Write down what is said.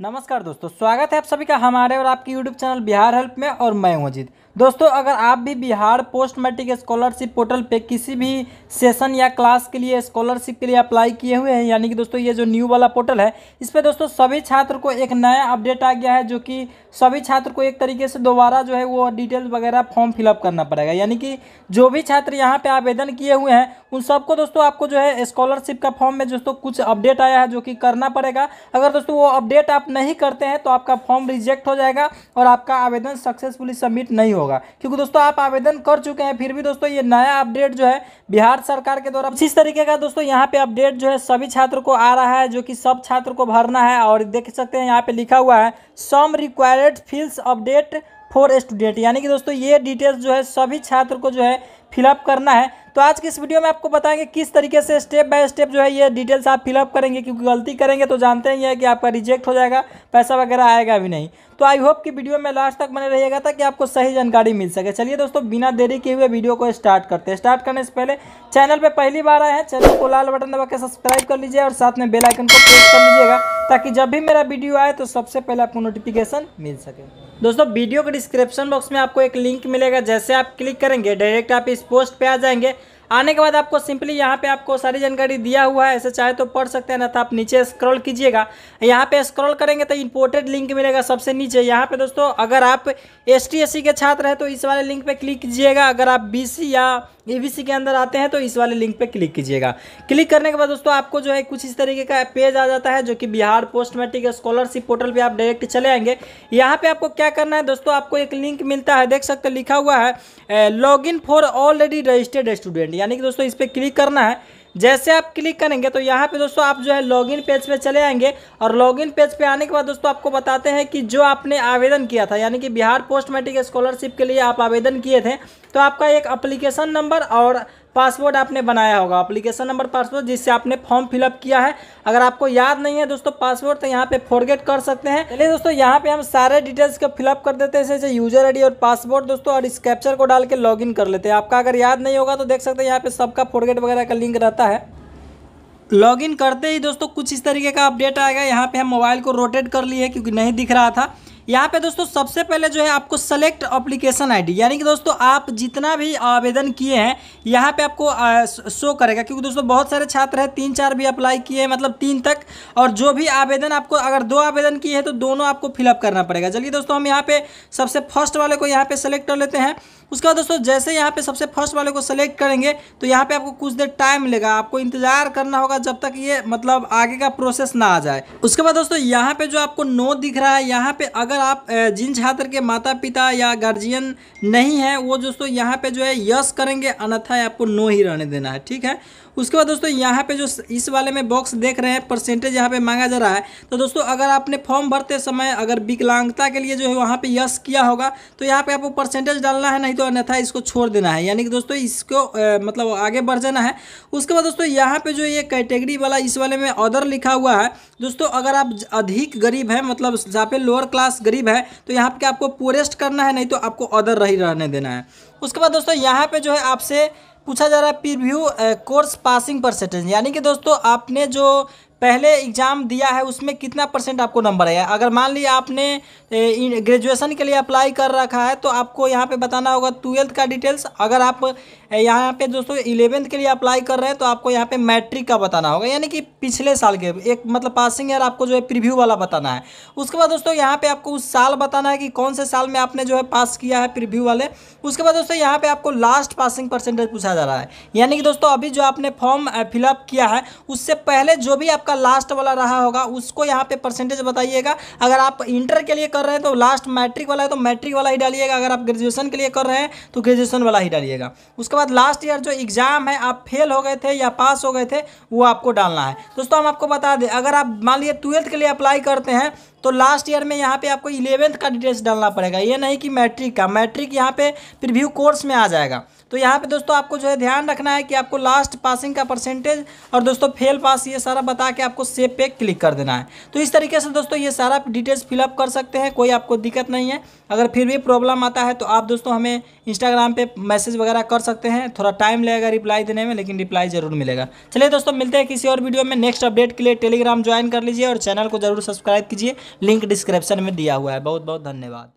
नमस्कार दोस्तों, स्वागत है आप सभी का हमारे और आपके यूट्यूब चैनल बिहार हेल्प में और मैं हूँ अजीत। दोस्तों, अगर आप भी Bihar post matric scholarship portal पे किसी भी सेशन या क्लास के लिए स्कॉलरशिप के लिए अप्लाई किए हुए हैं, यानी कि दोस्तों ये जो न्यू वाला पोर्टल है, इस पर दोस्तों सभी छात्र को एक नया अपडेट आ गया है, जो कि सभी छात्र को एक तरीके से दोबारा जो है वो डिटेल्स वगैरह फॉर्म फिलअप करना पड़ेगा। यानी कि जो भी छात्र यहाँ पर आवेदन किए हुए हैं, उन सबको दोस्तों आपको जो है स्कॉलरशिप का फॉर्म में दोस्तों कुछ अपडेट आया है, जो कि करना पड़ेगा। अगर दोस्तों वो अपडेट आप नहीं करते हैं तो आपका फॉर्म रिजेक्ट हो जाएगा और आपका आवेदन सक्सेसफुली सबमिट नहीं होगा। क्योंकि दोस्तों, आप आवेदन कर चुके हैं, फिर भी दोस्तों, ये नया अपडेट जो है, बिहार सरकार के द्वारा इस तरीके का दोस्तों, यहाँ पे अपडेट जो है, सभी छात्र को आ रहा है, जो कि सब छात्र को भरना है, और देख सकते हैं, यहाँ पे लिखा हुआ है some required fields update for student, यानी कि दोस्तों ये डिटेल्स जो है सभी छात्र को जो है फिलअप करना है। तो आज की इस वीडियो में आपको बताएँगे किस तरीके से स्टेप बाय स्टेप जो है ये डिटेल्स आप फिलअप करेंगे, क्योंकि गलती करेंगे तो जानते ही है कि आपका रिजेक्ट हो जाएगा, पैसा वगैरह आएगा भी नहीं। तो आई होप कि वीडियो में लास्ट तक बने रहिएगा ताकि आपको सही जानकारी मिल सके। चलिए दोस्तों, बिना देरी किए हुए वीडियो को स्टार्ट करते हैं। स्टार्ट करने से पहले चैनल पर पहली बार आए हैं चैनल को लाल बटन दबा के सब्सक्राइब कर लीजिए और साथ में बेलाइकन को प्रेस कर लीजिएगा, ताकि जब भी मेरा वीडियो आए तो सबसे पहले आपको नोटिफिकेशन मिल सके। दोस्तों, वीडियो के डिस्क्रिप्शन बॉक्स में आपको एक लिंक मिलेगा। जैसे आप क्लिक करेंगे डायरेक्ट आप इस पोस्ट पर आ जाएँगे। आने के बाद आपको सिंपली यहाँ पे आपको सारी जानकारी दिया हुआ है, ऐसे चाहे तो पढ़ सकते हैं, ना तो आप नीचे स्क्रॉल कीजिएगा। यहाँ पे स्क्रॉल करेंगे तो इंपोर्टेड लिंक मिलेगा सबसे नीचे। यहाँ पे दोस्तों, अगर आप एस टी के छात्र हैं तो इस वाले लिंक पे क्लिक कीजिएगा। अगर आप बीसी या एबीसी के अंदर आते हैं तो इस वाले लिंक पे क्लिक कीजिएगा। क्लिक करने के बाद दोस्तों, आपको जो है कुछ इस तरीके का पेज आ जाता है, जो कि Bihar post matric scholarship portal पे आप डायरेक्ट चले आएँगे। यहाँ पे आपको क्या करना है दोस्तों, आपको एक लिंक मिलता है, देख सकते लिखा हुआ है log in for already registered student यानी कि दोस्तों इस पर क्लिक करना है। जैसे आप क्लिक करेंगे तो यहाँ पे दोस्तों आप जो है लॉगिन पेज पे चले आएँगे और लॉगिन पेज पे आने के बाद दोस्तों आपको बताते हैं कि जो आपने आवेदन किया था, यानी कि बिहार पोस्ट मैट्रिक स्कॉलरशिप के लिए आप आवेदन किए थे तो आपका एक अप्लीकेशन नंबर और पासवर्ड आपने बनाया होगा अप्लीकेशन नंबर पासवर्ड जिससे आपने फॉर्म फिलअप किया है। अगर आपको याद नहीं है दोस्तों पासवर्ड तो यहाँ पे फॉरगेट कर सकते हैं। चलिए दोस्तों, यहाँ पे हम सारे डिटेल्स को फिलअप कर देते हैं। जैसे यूज़र आईडी और पासवर्ड दोस्तों, और इस कैप्चर को डाल के लॉगिन कर लेते हैं। आपका अगर याद नहीं होगा तो देख सकते हैं यहाँ पे सबका फॉरगेट वगैरह का लिंक रहता है। लॉगिन करते ही दोस्तों कुछ इस तरीके का अपडेट आएगा। यहाँ पे हम मोबाइल को रोटेट कर लिए क्योंकि नहीं दिख रहा था। यहाँ पे दोस्तों, सबसे पहले जो है आपको सेलेक्ट अप्लीकेशन आईडी यानी कि दोस्तों, आप जितना भी आवेदन किए हैं, यहाँ पे आपको शो करेगा, क्योंकि दोस्तों, बहुत सारे छात्र हैं तीन चार भी अप्लाई किए हैं मतलब तीन तक, और जो भी आवेदन आपको, अगर दो आवेदन किए हैं तो दोनों आपको फिलअप करना पड़ेगा। चलिए दोस्तों, हम यहाँ पे सबसे फ़र्स्ट वाले को यहाँ पे सेलेक्ट कर लेते हैं। उसके बाद दोस्तों, जैसे यहाँ पे सबसे फ़र्स्ट वाले को सेलेक्ट करेंगे तो यहाँ पे आपको कुछ देर टाइम लेगा आपको इंतज़ार करना होगा जब तक ये मतलब आगे का प्रोसेस ना आ जाए। उसके बाद दोस्तों, यहाँ पे जो आपको नो दिख रहा है, यहाँ पे अगर आप जिन छात्र के माता पिता या गार्जियन नहीं है वो दोस्तों यहाँ पे जो है यस करेंगे अन्यथा आपको नो ही रहने देना है ठीक है? उसके बाद दोस्तों यहाँ पे जो इस वाले में बॉक्स देख रहे हैं परसेंटेज यहाँ पे मांगा जा रहा है तो दोस्तों अगर आपने फॉर्म भरते समय अगर विकलांगता के लिए जो है वहाँ पे यस किया होगा तो यहाँ पे आपको परसेंटेज डालना है नहीं तो अन्यथा इसको छोड़ देना है यानी कि दोस्तों इसको आ, मतलब आगे बढ़ जाना है। उसके बाद दोस्तों यहाँ पे जो ये कैटेगरी वाला इस वाले में अदर लिखा हुआ है दोस्तों अगर आप अधिक गरीब हैं मतलब जहाँ पे लोअर क्लास गरीब है तो यहाँ पे आपको पोरेस्ट करना है, नहीं तो आपको अदर रही रहने देना है। उसके बाद दोस्तों, यहाँ पे जो है आपसे पूछा जा रहा है प्रीव्यू कोर्स पासिंग परसेंटेज यानी कि दोस्तों, आपने जो पहले एग्ज़ाम दिया है, उसमें कितना परसेंट आपको नंबर आया? अगर मान लीजिए आपने ग्रेजुएशन के लिए अप्लाई कर रखा है तो आपको यहाँ पे बताना होगा ट्वेल्थ का डिटेल्स अगर आप यहाँ पे दोस्तों इलेवेंथ के लिए अप्लाई कर रहे हैं तो आपको यहाँ पे मैट्रिक का बताना होगा, यानी कि पिछले साल के, एक मतलब पासिंग ईयर आपको जो है प्रीव्यू वाला बताना है। उसके बाद दोस्तों यहाँ पे आपको उस साल बताना है कि कौन से साल में आपने जो है पास किया है प्रीव्यू वाले। उसके बाद दोस्तों यहाँ पे आपको लास्ट पासिंग परसेंटेज पूछा जा रहा है, यानी कि दोस्तों अभी जो आपने फॉर्म फिलअप किया है, उससे पहले जो भी आपका लास्ट वाला रहा होगा, उसको यहाँ पे परसेंटेज बताइएगा। अगर आप इंटर के लिए कर रहे हैं तो लास्ट मैट्रिक वाला है तो मैट्रिक वाला ही डालिएगा। अगर आप ग्रेजुएशन के लिए कर रहे हैं तो ग्रेजुएशन वाला ही डालिएगा। उसके बाद लास्ट ईयर जो एग्ज़ाम है, आप फेल हो गए थे या पास हो गए थे, वो आपको डालना है। दोस्तों, हम आपको बता दें, अगर आप मान लीजिए ट्वेल्थ के लिए अप्लाई करते हैं तो लास्ट ईयर में यहाँ पे आपको इलेवेंथ का डिटेल्स डालना पड़ेगा। ये नहीं कि मैट्रिक का मैट्रिक यहाँ पे प्रीव्यू कोर्स में आ जाएगा। तो यहाँ पे दोस्तों आपको जो है ध्यान रखना है कि आपको लास्ट पासिंग का परसेंटेज और दोस्तों फेल पास ये सारा बता के आपको सेव पे क्लिक कर देना है। तो इस तरीके से दोस्तों ये सारा डिटेल्स फिलअप कर सकते हैं, कोई आपको दिक्कत नहीं है। अगर फिर भी प्रॉब्लम आता है तो आप दोस्तों हमें इंस्टाग्राम पे मैसेज वगैरह कर सकते हैं। थोड़ा टाइम लगेगा रिप्लाई देने में, लेकिन रिप्लाई ज़रूर मिलेगा। चलिए दोस्तों मिलते हैं किसी और वीडियो में। नेक्स्ट अपडेट के लिए टेलीग्राम ज्वाइन कर लीजिए और चैनल को ज़रूर सब्सक्राइब कीजिए। लिंक डिस्क्रिप्शन में दिया हुआ है। बहुत बहुत धन्यवाद।